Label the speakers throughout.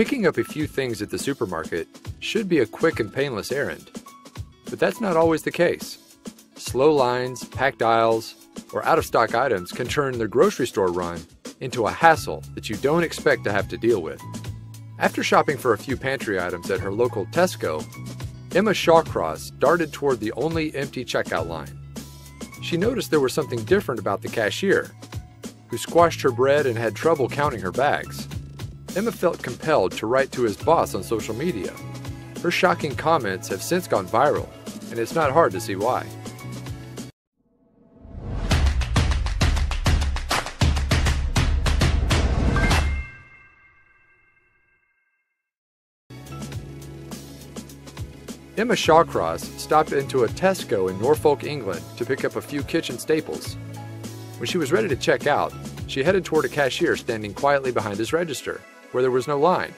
Speaker 1: Picking up a few things at the supermarket should be a quick and painless errand. But that's not always the case. Slow lines, packed aisles, or out of stock items can turn the grocery store run into a hassle that you don't expect to have to deal with. After shopping for a few pantry items at her local Tesco, Emma Shawcross darted toward the only empty checkout line. She noticed there was something different about the cashier, who squashed her bread and had trouble counting her bags. Emma felt compelled to write to his boss on social media. Her shocking comments have since gone viral, and it's not hard to see why. Emma Shawcross stopped into a Tesco in Norfolk, England to pick up a few kitchen staples. When she was ready to check out, she headed toward a cashier standing quietly behind his register, where there was no line.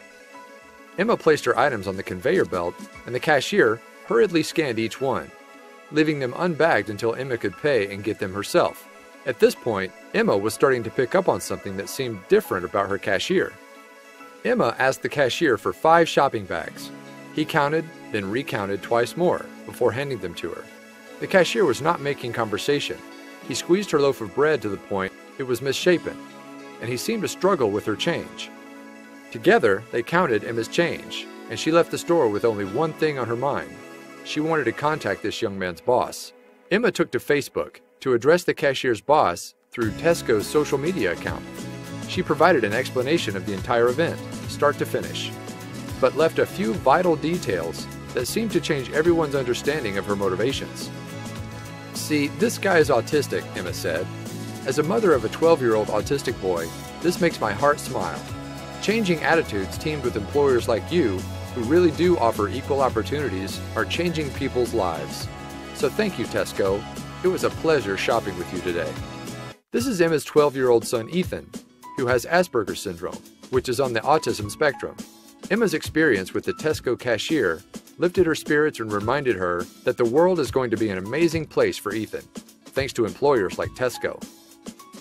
Speaker 1: Emma placed her items on the conveyor belt, and the cashier hurriedly scanned each one, leaving them unbagged until Emma could pay and get them herself. At this point, Emma was starting to pick up on something that seemed different about her cashier. Emma asked the cashier for five shopping bags. He counted, then recounted twice more before handing them to her. The cashier was not making conversation. He squeezed her loaf of bread to the point it was misshapen, and he seemed to struggle with her change. Together, they counted Emma's change, and she left the store with only one thing on her mind. She wanted to contact this young man's boss. Emma took to Facebook to address the cashier's boss through Tesco's social media account. She provided an explanation of the entire event, start to finish, but left a few vital details that seemed to change everyone's understanding of her motivations. See, this guy is autistic, Emma said. As a mother of a 12 year old autistic boy, this makes my heart smile. Changing attitudes teamed with employers like you, who really do offer equal opportunities, are changing people's lives. So thank you, Tesco. It was a pleasure shopping with you today. This is Emma's 12 year old son, Ethan, who has Asperger's syndrome, which is on the autism spectrum. Emma's experience with the Tesco cashier lifted her spirits and reminded her that the world is going to be an amazing place for Ethan, thanks to employers like Tesco.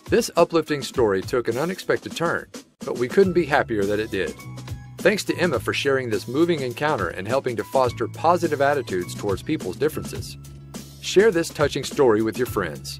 Speaker 1: This uplifting story took an unexpected turn, but we couldn't be happier that it did. Thanks to Emma for sharing this moving encounter and helping to foster positive attitudes towards people's differences. Share this touching story with your friends